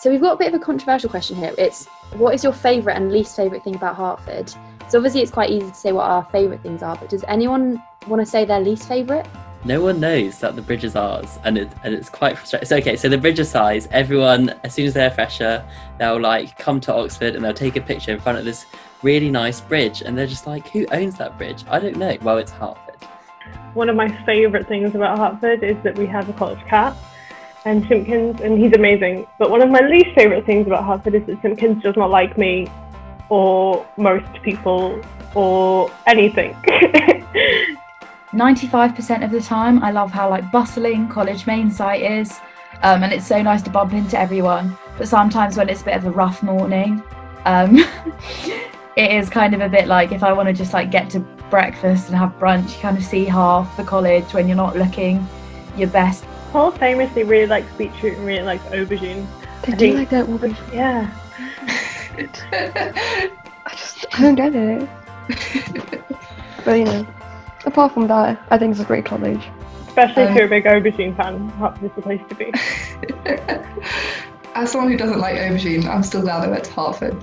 So we've got a bit of a controversial question here. It's what is your favourite and least favourite thing about Hertford? So obviously it's quite easy to say what our favourite things are, but does anyone want to say their least favourite? No one knows that the bridge is ours, and, it, and it's quite frustrating. So, okay, so the bridge is size. Everyone, as soon as they're fresher, they'll like come to Oxford and they'll take a picture in front of this really nice bridge, and they're just like, "Who owns that bridge?" I don't know. Well, it's Hertford. One of my favourite things about Hertford is that we have a college cat, and Simpkins, and he's amazing. But one of my least favourite things about Hertford is that Simpkins does not like me, or most people, or anything. 95% of the time, I love how like bustling College Main site is, um, and it's so nice to bump into everyone. But sometimes when it's a bit of a rough morning, um, it is kind of a bit like if I want to just like get to breakfast and have brunch, you kind of see half the college when you're not looking your best. Paul famously really likes beetroot and really likes aubergine. They I do think- like that aubergine. Yeah. I just I don't get it. but you know, apart from that, I think it's a great college. Especially if Um, you're a big aubergine fan, Hertford's the place to be. As someone who doesn't like aubergine, I'm still glad I went to Hertford.